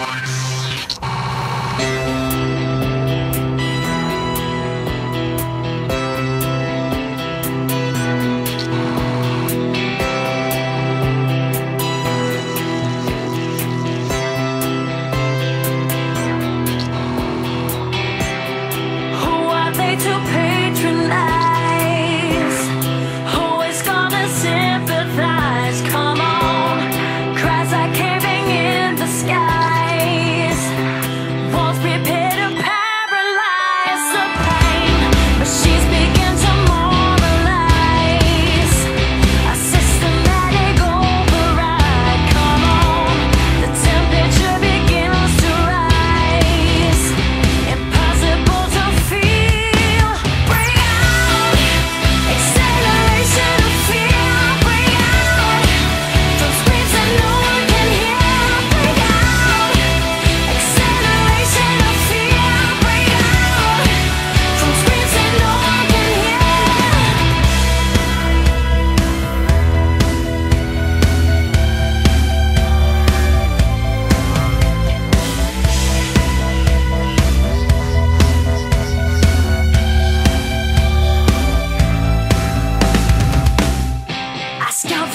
Who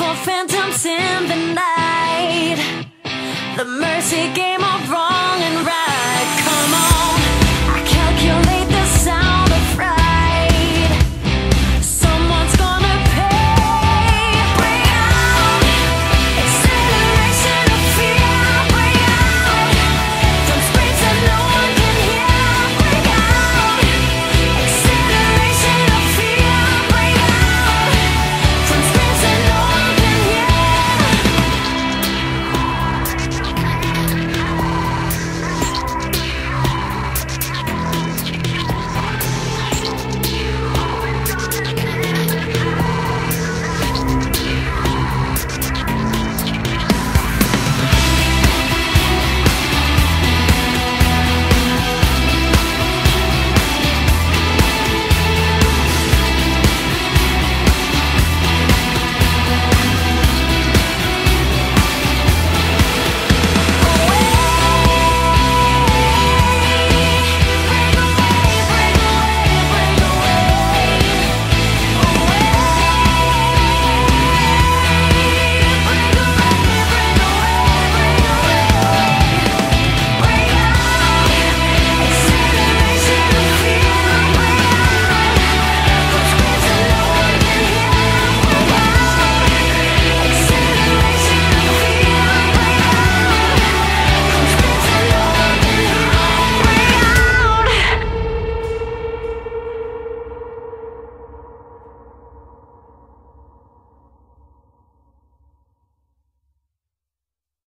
for phantoms in the night. The mercy game of wrong.